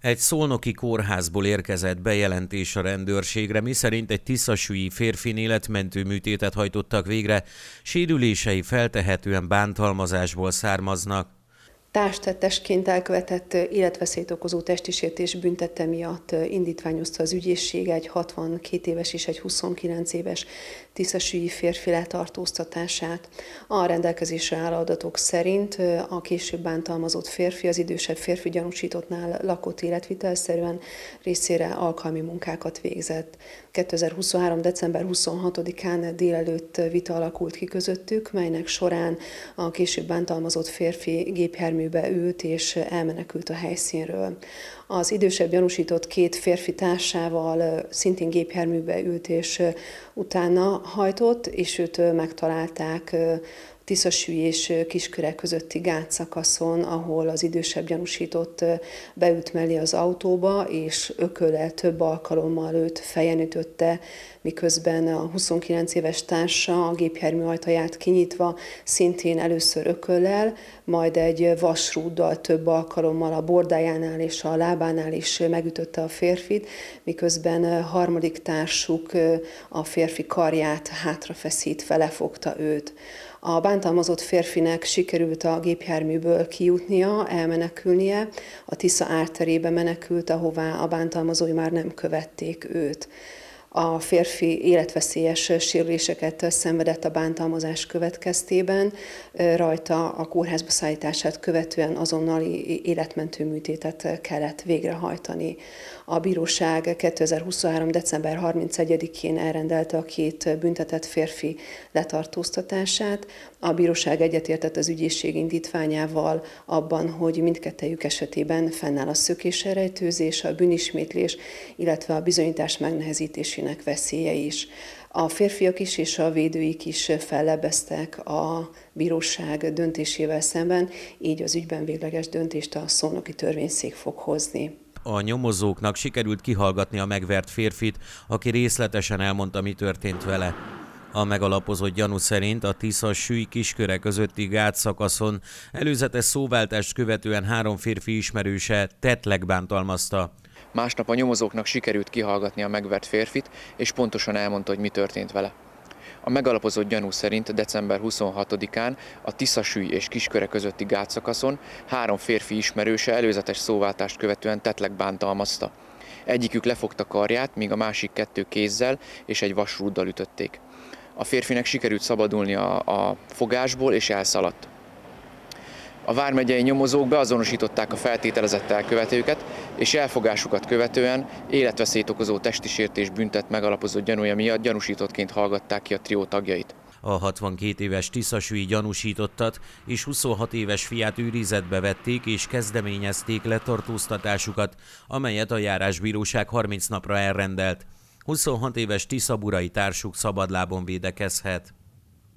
Egy szolnoki kórházból érkezett bejelentés a rendőrségre, miszerint egy tiszasúlyi férfin életmentő műtétet hajtottak végre, sérülései feltehetően bántalmazásból származnak. Társtettesként elkövetett életveszélyt okozó testisértés büntette miatt indítványozta az ügyészség egy 62 éves és egy 29 éves tiszesügyi férfi letartóztatását. A rendelkezésre álló adatok szerint a később bántalmazott férfi az idősebb férfi gyanúsítottnál lakott életvitelszerűen részére alkalmi munkákat végzett. 2023. december 26-án délelőtt vita alakult ki közöttük, melynek során a később bántalmazott férfi gépjárműbe ült és elmenekült a helyszínről. Az idősebb gyanúsított két férfi társával szintén gépjárműbe ült és utána hajtott, és őt megtalálták Tiszasű és Kisköre közötti gátszakaszon, ahol az idősebb gyanúsított beült mellé az autóba, és ököllel több alkalommal őt fejen ütötte, miközben a 29 éves társa a gépjármű ajtaját kinyitva szintén először ököllel, majd egy vasrúddal több alkalommal a bordájánál és a lábánál is megütötte a férfit, miközben harmadik társuk a férfi karját hátrafeszítve lefogta őt. A bántalmazott férfinek sikerült a gépjárműből kijutnia, elmenekülnie, a Tisza árterébe menekült, ahová a bántalmazói már nem követték őt. A férfi életveszélyes sérüléseket szenvedett a bántalmazás következtében, rajta a kórházba szállítását követően azonnali életmentő műtétet kellett végrehajtani. A bíróság 2023. december 31-én elrendelte a két büntetett férfi letartóztatását. A bíróság egyetértett az ügyészség indítványával abban, hogy mindkettejük esetében fennáll a szökéserejtőzés, a bűnismétlés, illetve a bizonyítás megnehezítésének veszélye is. A férfiak is és a védőik is fellebeztek a bíróság döntésével szemben, így az ügyben végleges döntést a szónoki törvényszék fog hozni. A nyomozóknak sikerült kihallgatni a megvert férfit, aki részletesen elmondta, mi történt vele. A megalapozott gyanú szerint a Tisza sűj kisköre közötti gátszakaszon előzetes szóváltást követően három férfi ismerőse tetleg bántalmazta. Másnap a nyomozóknak sikerült kihallgatni a megvert férfit, és pontosan elmondta, hogy mi történt vele. A megalapozott gyanú szerint december 26-án a Tiszasüly és Kisköre közötti gátszakaszon három férfi ismerőse előzetes szóváltást követően tetleg bántalmazta. Egyikük lefogta karját, míg a másik kettő kézzel és egy vasrúddal ütötték. A férfinek sikerült szabadulni a, a fogásból és elszaladt. A vármegyei nyomozók beazonosították a feltételezett elkövetőket, és elfogásukat követően életveszélyt okozó testi sértés büntet megalapozott gyanúja miatt gyanúsítottként hallgatták ki a trió tagjait. A 62 éves tiszasúi gyanúsítottat és 26 éves fiát őrizetbe vették és kezdeményezték letartóztatásukat, amelyet a járásbíróság 30 napra elrendelt. 26 éves tiszaburai társuk szabadlábon védekezhet.